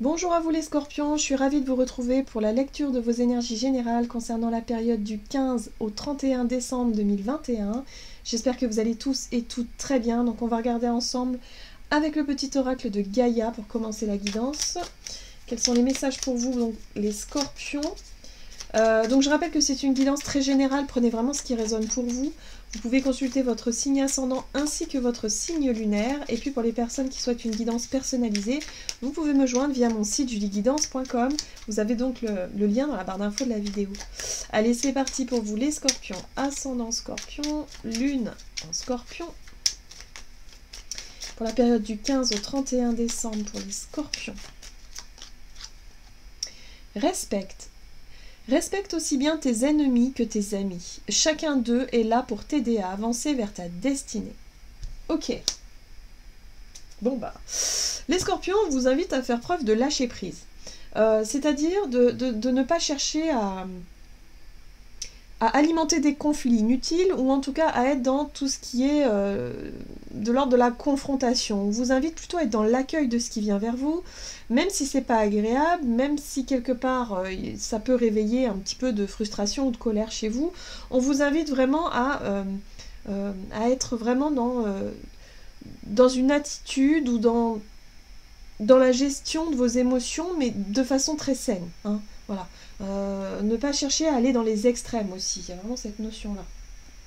Bonjour à vous les scorpions, je suis ravie de vous retrouver pour la lecture de vos énergies générales concernant la période du 15 au 31 décembre 2021. J'espère que vous allez tous et toutes très bien, donc on va regarder ensemble avec le petit oracle de Gaïa pour commencer la guidance. Quels sont les messages pour vous, donc les scorpions? Euh, donc je rappelle que c'est une guidance très générale, prenez vraiment ce qui résonne pour vous. Vous pouvez consulter votre signe ascendant ainsi que votre signe lunaire. Et puis pour les personnes qui souhaitent une guidance personnalisée, vous pouvez me joindre via mon site julieguidance.com. Vous avez donc le, lien dans la barre d'infos de la vidéo. Allez, c'est parti pour vous les scorpions. Ascendant scorpion, lune en scorpion. Pour la période du 15 au 31 décembre pour les scorpions. Respecte Respecte aussi bien tes ennemis que tes amis. Chacun d'eux est là pour t'aider à avancer vers ta destinée. Ok. Bon bah. Les scorpions vous invitent à faire preuve de lâcher prise. Euh, c'est-à-dire de, ne pas chercher à, à alimenter des conflits inutiles ou en tout cas à être dans tout ce qui est euh, de l'ordre de la confrontation. On vous invite plutôt à être dans l'accueil de ce qui vient vers vous, même si c'est pas agréable, même si quelque part euh, ça peut réveiller un petit peu de frustration ou de colère chez vous. On vous invite vraiment à, euh, à être vraiment dans, dans une attitude ou dans, dans la gestion de vos émotions, mais de façon très saine. Hein. Voilà. Euh, ne pas chercher à aller dans les extrêmes aussi. Il y a vraiment cette notion-là.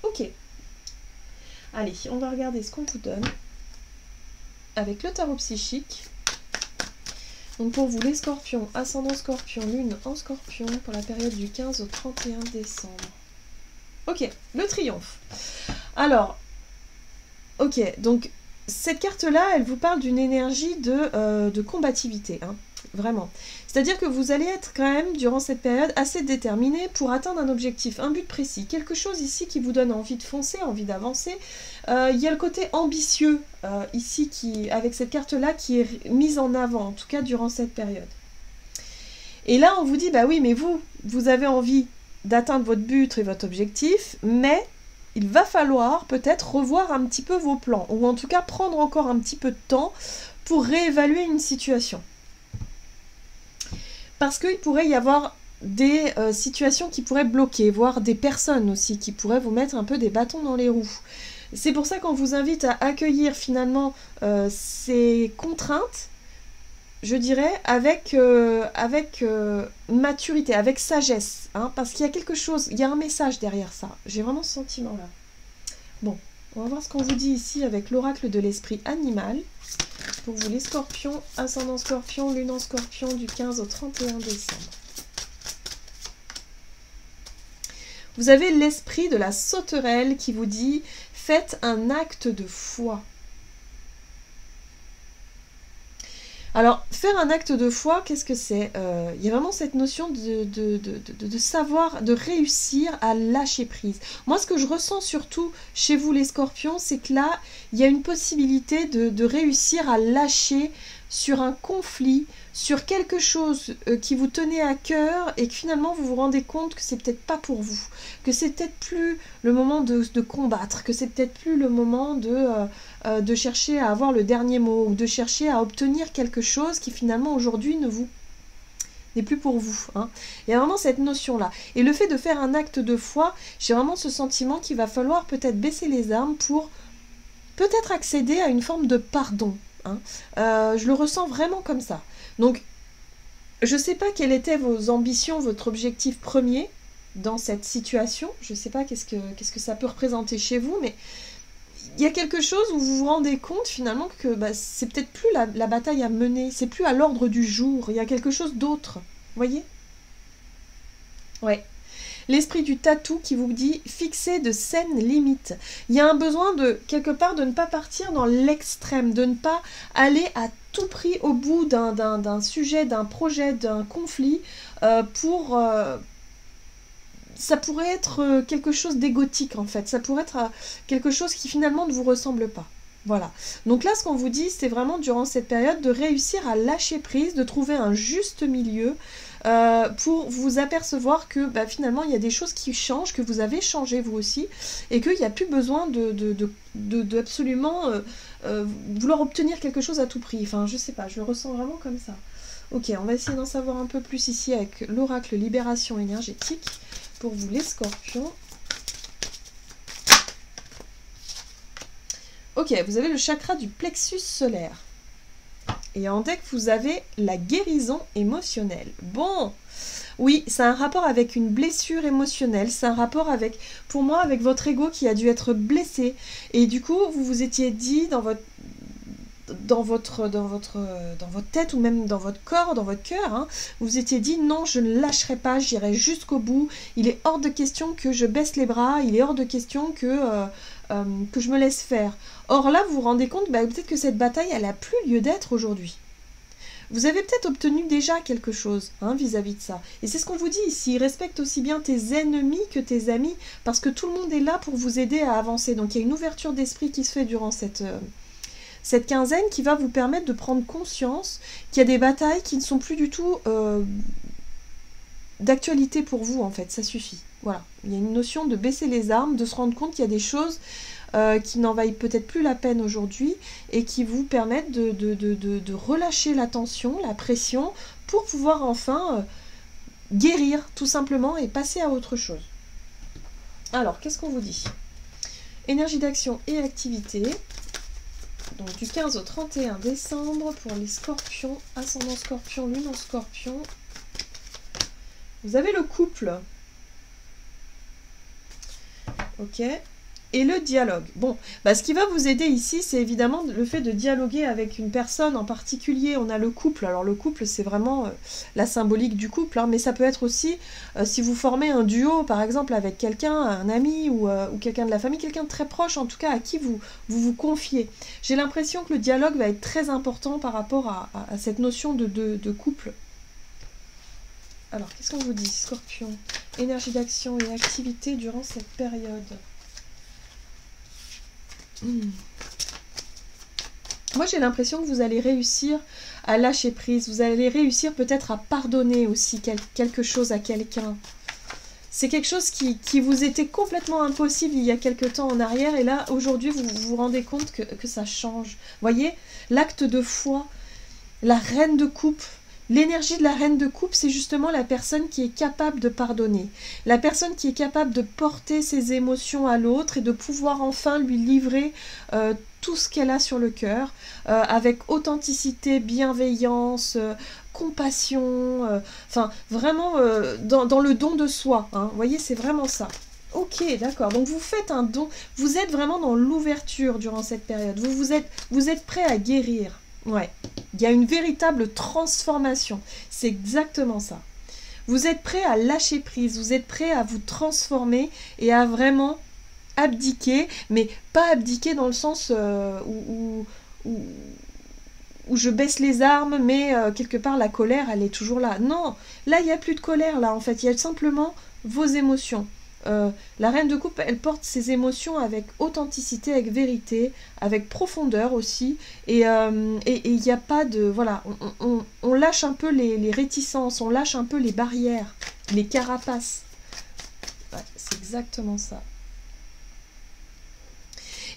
Ok. Allez, on va regarder ce qu'on vous donne avec le tarot psychique. Donc pour vous, les scorpions, ascendant scorpion, lune en scorpion, pour la période du 15 au 31 décembre. Ok, le triomphe. Alors, ok, donc cette carte-là, elle vous parle d'une énergie de, euh, de combativité. Hein vraiment. C'est-à-dire que vous allez être quand même, durant cette période, assez déterminé pour atteindre un objectif, un but précis, quelque chose ici qui vous donne envie de foncer, envie d'avancer. Euh, il y a le côté ambitieux euh, ici, qui, avec cette carte-là, qui est mise en avant, en tout cas durant cette période. Et là, on vous dit, bah oui, mais vous, vous avez envie d'atteindre votre but et votre objectif, mais il va falloir peut-être revoir un petit peu vos plans, ou en tout cas prendre encore un petit peu de temps pour réévaluer une situation. Parce qu'il pourrait y avoir des euh, situations qui pourraient bloquer, voire des personnes aussi qui pourraient vous mettre un peu des bâtons dans les roues. C'est pour ça qu'on vous invite à accueillir finalement euh, ces contraintes, je dirais, avec, euh, avec maturité, avec sagesse. Hein, parce qu'il y a quelque chose, il y a un message derrière ça. J'ai vraiment ce sentiment-là. Bon, on va voir ce qu'on vous dit ici avec l'oracle de l'esprit animal. Pour vous les scorpions, ascendant scorpion, lune en scorpion du 15 au 31 décembre. Vous avez l'esprit de la sauterelle qui vous dit faites un acte de foi. Alors, faire un acte de foi, qu'est-ce que c'est euh, Il y a vraiment cette notion de, de, savoir, de réussir à lâcher prise. Moi, ce que je ressens surtout chez vous, les scorpions, c'est que là, il y a une possibilité de, réussir à lâcher sur un conflit, sur quelque chose euh, qui vous tenait à cœur et que finalement vous vous rendez compte que c'est peut-être pas pour vous, que c'est peut-être plus le moment de, combattre, que c'est peut-être plus le moment de, euh, euh, de chercher à avoir le dernier mot ou de chercher à obtenir quelque chose qui finalement aujourd'hui ne vous n'est plus pour vous. Hein. Il y a vraiment cette notion-là. Et le fait de faire un acte de foi, j'ai vraiment ce sentiment qu'il va falloir peut-être baisser les armes pour peut-être accéder à une forme de pardon. Hein. Euh, je le ressens vraiment comme ça. Donc, je ne sais pas quelles étaient vos ambitions, votre objectif premier dans cette situation. Je ne sais pas qu'est-ce que, ça peut représenter chez vous, mais il y a quelque chose où vous vous rendez compte finalement que bah, c'est peut-être plus la, bataille à mener, c'est plus à l'ordre du jour, il y a quelque chose d'autre. Voyez? Ouais. L'esprit du tatou qui vous dit fixer de saines limites. Il y a un besoin de quelque part de ne pas partir dans l'extrême, de ne pas aller à tout prix au bout d'un sujet, d'un projet, d'un conflit euh, pour, euh, ça pourrait être euh, quelque chose d'égotique en fait. Ça pourrait être quelque chose qui finalement ne vous ressemble pas. Voilà. Donc là, ce qu'on vous dit, c'est vraiment durant cette période de réussir à lâcher prise, de trouver un juste milieu euh, pour vous apercevoir que bah, finalement, il y a des choses qui changent, que vous avez changé vous aussi, et qu'il n'y a plus besoin de, absolument vouloir obtenir quelque chose à tout prix. Enfin, je sais pas, je le ressens vraiment comme ça. Ok, on va essayer d'en savoir un peu plus ici avec l'oracle libération énergétique pour vous les scorpions. Ok, vous avez le chakra du plexus solaire. Et en deck, vous avez la guérison émotionnelle. Bon, oui, c'est un rapport avec une blessure émotionnelle, c'est un rapport avec, pour moi, avec votre ego qui a dû être blessé. Et du coup, vous vous étiez dit dans votre dans votre, dans, votre, dans votre tête ou même dans votre corps, dans votre cœur, hein, vous étiez dit non, je ne lâcherai pas, j'irai jusqu'au bout. Il est hors de question que je baisse les bras, il est hors de question que, euh, euh, que je me laisse faire. Or là, vous vous rendez compte, bah, peut-être que cette bataille, elle n'a plus lieu d'être aujourd'hui. Vous avez peut-être obtenu déjà quelque chose hein, vis-à-vis de ça. Et c'est ce qu'on vous dit ici. Respecte aussi bien tes ennemis que tes amis, parce que tout le monde est là pour vous aider à avancer. Donc il y a une ouverture d'esprit qui se fait durant cette, euh, cette quinzaine qui va vous permettre de prendre conscience qu'il y a des batailles qui ne sont plus du tout euh, d'actualité pour vous, en fait. Ça suffit. Voilà. Il y a une notion de baisser les armes, de se rendre compte qu'il y a des choses euh, qui n'envahissent peut-être plus la peine aujourd'hui et qui vous permettent de, de, relâcher la tension, la pression, pour pouvoir enfin euh, guérir tout simplement et passer à autre chose. Alors, qu'est-ce qu'on vous dit? Énergie d'action et activité. Donc du 15 au 31 décembre pour les scorpions, ascendant scorpion, lune en scorpion. Vous avez le couple. Ok et le dialogue. Bon, bah, ce qui va vous aider ici, c'est évidemment le fait de dialoguer avec une personne en particulier. On a le couple. Alors le couple, c'est vraiment euh, la symbolique du couple, hein, mais ça peut être aussi euh, si vous formez un duo, par exemple, avec quelqu'un, un ami ou, euh, quelqu'un de la famille, quelqu'un de très proche, en tout cas, à qui vous vous, vous confiez. J'ai l'impression que le dialogue va être très important par rapport à, cette notion de, de couple. Alors, qu'est-ce qu'on vous dit, Scorpion? Énergie d'action et activité durant cette période. Hmm. Moi, j'ai l'impression que vous allez réussir à lâcher prise. Vous allez réussir peut-être à pardonner aussi quelque chose à quelqu'un. C'est quelque chose qui, vous était complètement impossible il y a quelque temps en arrière. Et là, aujourd'hui, vous vous rendez compte que, que ça change. Voyez, l'acte de foi, la reine de coupe, L'énergie de la reine de coupe, c'est justement la personne qui est capable de pardonner, la personne qui est capable de porter ses émotions à l'autre et de pouvoir enfin lui livrer euh, tout ce qu'elle a sur le cœur, euh, avec authenticité, bienveillance, euh, compassion, enfin vraiment dans, le don de soi. Hein. Vous voyez, c'est vraiment ça. Ok, d'accord. Donc vous faites un don, vous êtes vraiment dans l'ouverture durant cette période. Vous, vous, êtes, vous êtes prêt à guérir. Ouais. Il y a une véritable transformation. C'est exactement ça. Vous êtes prêt à lâcher prise, vous êtes prêt à vous transformer et à vraiment abdiquer, mais pas abdiquer dans le sens euh, où, où, je baisse les armes, mais euh, quelque part la colère, elle est toujours là. Non, là, il n'y a plus de colère, là, en fait. Il y a simplement vos émotions. Euh, la reine de coupe, elle porte ses émotions avec authenticité, avec vérité, avec profondeur aussi. Et euh, il n'y a pas de... Voilà, on, lâche un peu les, réticences, on lâche un peu les barrières, les carapaces. c'est exactement ça.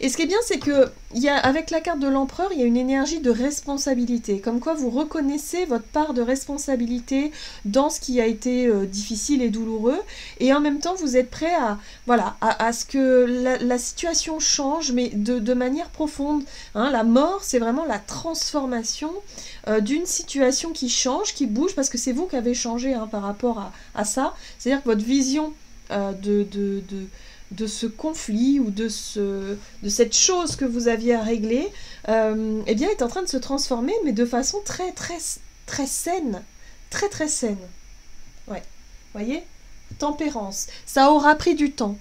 Et ce qui est bien, c'est que y a, avec la carte de l'empereur, il y a une énergie de responsabilité. Comme quoi vous reconnaissez votre part de responsabilité dans ce qui a été euh, difficile et douloureux. Et en même temps, vous êtes prêt à, voilà, à, ce que la, situation change, mais de, manière profonde. Hein. la mort, c'est vraiment la transformation euh, d'une situation qui change, qui bouge, parce que c'est vous qui avez changé hein, par rapport à, ça. C'est-à-dire que votre vision euh, de, ce conflit ou de, ce, de cette chose que vous aviez à régler, euh, eh bien, est en train de se transformer, mais de façon très, très, très saine. Très, très saine. Ouais. Voyez? Tempérance. Ça aura pris du temps.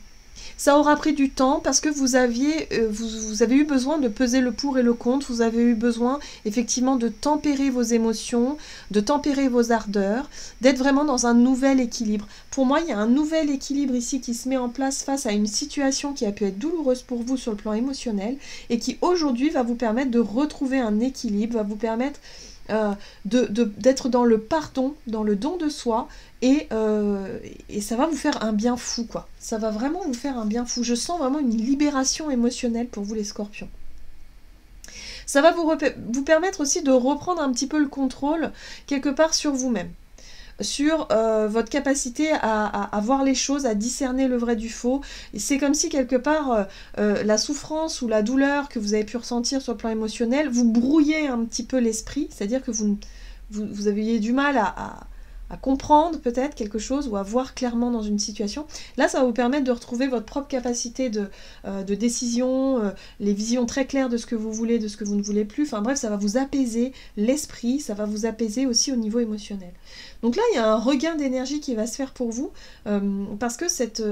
Ça aura pris du temps parce que vous aviez, euh, vous, avez eu besoin de peser le pour et le contre, vous avez eu besoin effectivement de tempérer vos émotions, de tempérer vos ardeurs, d'être vraiment dans un nouvel équilibre. Pour moi, il y a un nouvel équilibre ici qui se met en place face à une situation qui a pu être douloureuse pour vous sur le plan émotionnel et qui aujourd'hui va vous permettre de retrouver un équilibre, va vous permettre euh, d'être dans le pardon, dans le don de soi, et, euh, et, ça va vous faire un bien fou, quoi. Ça va vraiment vous faire un bien fou. Je sens vraiment une libération émotionnelle pour vous les scorpions. Ça va vous, vous permettre aussi de reprendre un petit peu le contrôle quelque part sur vous-même sur euh, votre capacité à, voir les choses, à discerner le vrai du faux. C'est comme si quelque part euh, euh, la souffrance ou la douleur que vous avez pu ressentir sur le plan émotionnel vous brouillait un petit peu l'esprit, c'est-à-dire que vous, vous, aviez du mal à comprendre peut-être quelque chose ou à voir clairement dans une situation. Là, ça va vous permettre de retrouver votre propre capacité de, euh, décision, euh, les visions très claires de ce que vous voulez, de ce que vous ne voulez plus. Enfin bref, ça va vous apaiser l'esprit, ça va vous apaiser aussi au niveau émotionnel. Donc là, il y a un regain d'énergie qui va se faire pour vous euh, parce que cette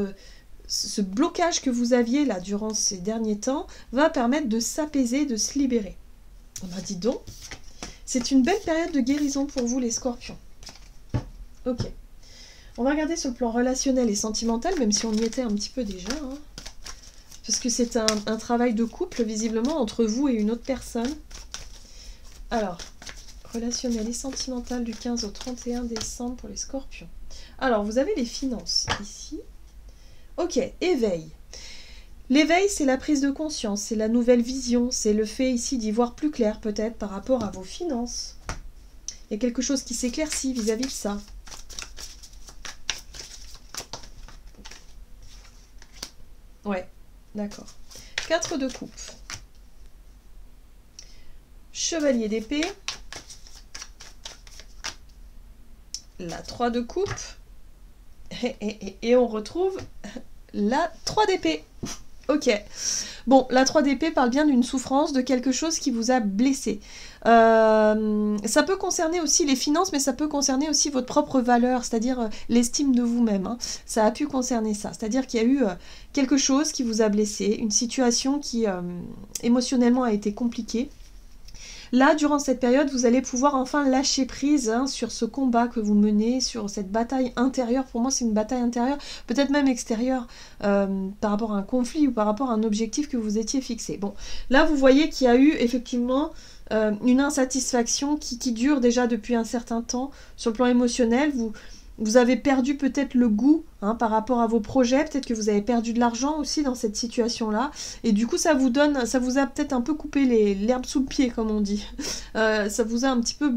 ce blocage que vous aviez là durant ces derniers temps va permettre de s'apaiser, de se libérer. On a dit donc, c'est une belle période de guérison pour vous les scorpions. Ok. On va regarder le plan relationnel et sentimental, même si on y était un petit peu déjà. Hein. parce que c'est un, travail de couple, visiblement, entre vous et une autre personne. Alors, relationnel et sentimental du 15 au 31 décembre pour les scorpions. Alors, vous avez les finances ici. Ok, éveil. L'éveil, c'est la prise de conscience, c'est la nouvelle vision, c'est le fait ici d'y voir plus clair peut-être par rapport à vos finances. Il y a quelque chose qui s'éclaircit vis-à-vis de ça. Ouais, d'accord. 4 de coupe. Chevalier d'épée. La 3 de coupe. Et, on retrouve la 3 d'épée. Ok. Bon, la 3 d'épée parle bien d'une souffrance, de quelque chose qui vous a blessé. Euh, ça peut concerner aussi les finances, mais ça peut concerner aussi votre propre valeur, c'est-à-dire euh, l'estime de vous-même. Hein. Ça a pu concerner ça, c'est-à-dire qu'il y a eu euh, quelque chose qui vous a blessé, une situation qui émotionnellement a été compliquée. Là, durant cette période, vous allez pouvoir enfin lâcher prise hein, sur ce combat que vous menez, sur cette bataille intérieure. Pour moi, c'est une bataille intérieure, peut-être même extérieure, par rapport à un conflit ou par rapport à un objectif que vous étiez fixé. Bon, là, vous voyez qu'il y a eu effectivement euh, une insatisfaction qui, dure déjà depuis un certain temps sur le plan émotionnel. Vous, vous avez perdu peut-être le goût hein, par rapport à vos projets, peut-être que vous avez perdu de l'argent aussi dans cette situation-là, et du coup ça vous donne, ça vous a peut-être un peu coupé l'herbe sous le pied, comme on dit. Euh, ça vous a un petit peu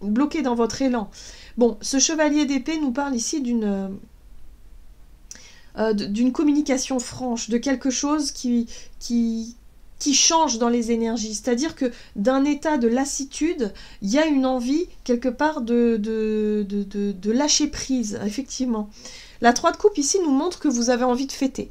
bloqué dans votre élan. Bon, ce chevalier d'épée nous parle ici d'une euh, d'une communication franche, de quelque chose qui, qui, qui change dans les énergies. C'est-à-dire que d'un état de lassitude, il y a une envie quelque part de, de, de, lâcher prise, effectivement. La 3 de coupe ici nous montre que vous avez envie de fêter.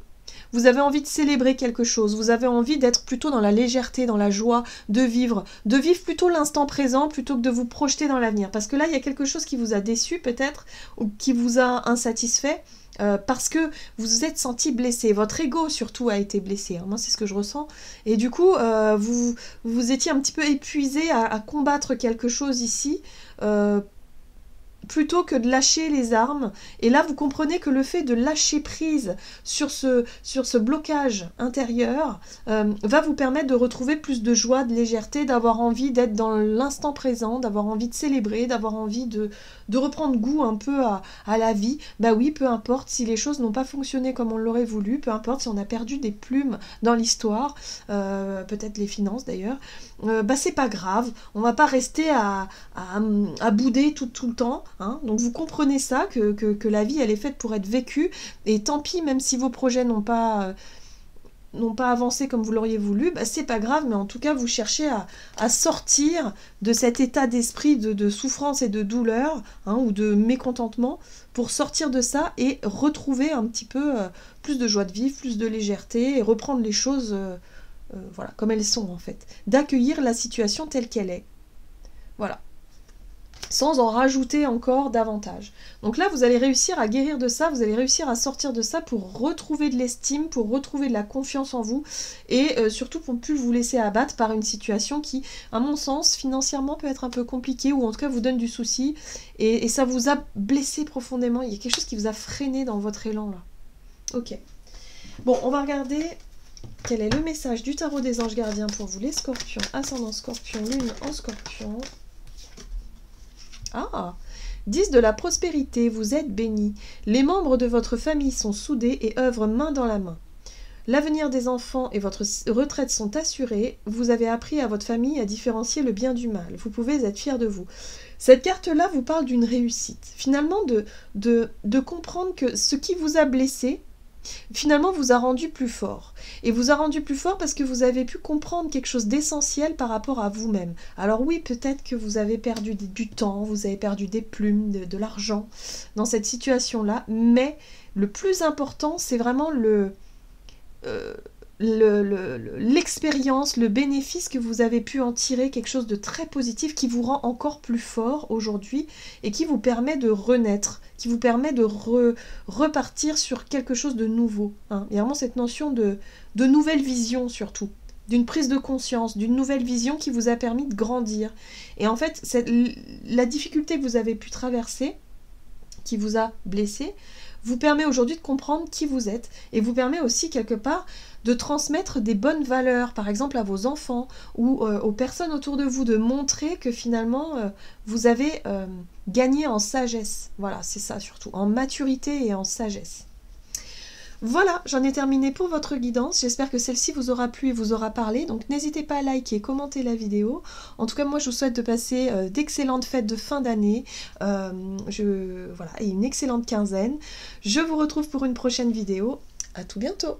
Vous avez envie de célébrer quelque chose, vous avez envie d'être plutôt dans la légèreté, dans la joie, de vivre, de vivre plutôt l'instant présent plutôt que de vous projeter dans l'avenir. Parce que là, il y a quelque chose qui vous a déçu peut-être, ou qui vous a insatisfait, euh, parce que vous vous êtes senti blessé. Votre ego surtout a été blessé. Hein. Moi, c'est ce que je ressens. Et du coup, euh, vous, vous étiez un petit peu épuisé à, combattre quelque chose ici. Euh, plutôt que de lâcher les armes. Et là, vous comprenez que le fait de lâcher prise sur ce, blocage intérieur euh, va vous permettre de retrouver plus de joie, de légèreté, d'avoir envie d'être dans l'instant présent, d'avoir envie de célébrer, d'avoir envie de, de reprendre goût un peu à, la vie. Bah oui, peu importe si les choses n'ont pas fonctionné comme on l'aurait voulu, peu importe si on a perdu des plumes dans l'histoire, euh, peut-être les finances d'ailleurs, euh, bah c'est pas grave, on va pas rester à, à, bouder tout, tout le temps. Hein. Donc vous comprenez ça, que, la vie elle est faite pour être vécue, et tant pis, même si vos projets n'ont pas, n'ont pas avancé comme vous l'auriez voulu, bah, c'est pas grave, mais en tout cas vous cherchez à, sortir de cet état d'esprit de, souffrance et de douleur, hein, ou de mécontentement, pour sortir de ça et retrouver un petit peu euh, plus de joie de vivre, plus de légèreté, et reprendre les choses euh, voilà, comme elles sont en fait. D'accueillir la situation telle qu'elle est. Voilà sans en rajouter encore davantage. Donc là, vous allez réussir à guérir de ça, vous allez réussir à sortir de ça pour retrouver de l'estime, pour retrouver de la confiance en vous et euh, surtout pour ne plus vous laisser abattre par une situation qui, à mon sens, financièrement peut être un peu compliquée ou en tout cas vous donne du souci et ça vous a blessé profondément. Il y a quelque chose qui vous a freiné dans votre élan là. Ok. Bon, on va regarder quel est le message du tarot des anges gardiens pour vous les scorpions, ascendant scorpion, lune en scorpion. Ah 10 de la prospérité, vous êtes bénis. Les membres de votre famille sont soudés et œuvrent main dans la main. L'avenir des enfants et votre retraite sont assurés. Vous avez appris à votre famille à différencier le bien du mal. Vous pouvez être fier de vous. Cette carte-là vous parle d'une réussite. Finalement, de, de, de comprendre que ce qui vous a blessé, finalement vous a rendu plus fort. Et vous a rendu plus fort parce que vous avez pu comprendre quelque chose d'essentiel par rapport à vous-même. Alors oui, peut-être que vous avez perdu du temps, vous avez perdu des plumes, de, l'argent dans cette situation-là, mais le plus important, c'est vraiment le... Euh, l'expérience, le, bénéfice que vous avez pu en tirer, quelque chose de très positif qui vous rend encore plus fort aujourd'hui et qui vous permet de renaître, qui vous permet de repartir sur quelque chose de nouveau. Hein. Il y a vraiment cette notion de, de nouvelle vision surtout, d'une prise de conscience, d'une nouvelle vision qui vous a permis de grandir. Et en fait, la difficulté que vous avez pu traverser, qui vous a blessé, vous permet aujourd'hui de comprendre qui vous êtes et vous permet aussi quelque part de transmettre des bonnes valeurs, par exemple à vos enfants ou euh, aux personnes autour de vous, de montrer que finalement euh, vous avez euh, gagné en sagesse. Voilà, c'est ça surtout, en maturité et en sagesse. Voilà, j'en ai terminé pour votre guidance. J'espère que celle-ci vous aura plu et vous aura parlé. Donc n'hésitez pas à liker et commenter la vidéo. En tout cas, moi je vous souhaite de passer d'excellentes fêtes de fin d'année. je, voilà, et une excellente quinzaine. Je vous retrouve pour une prochaine vidéo. À tout bientôt